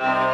Bye.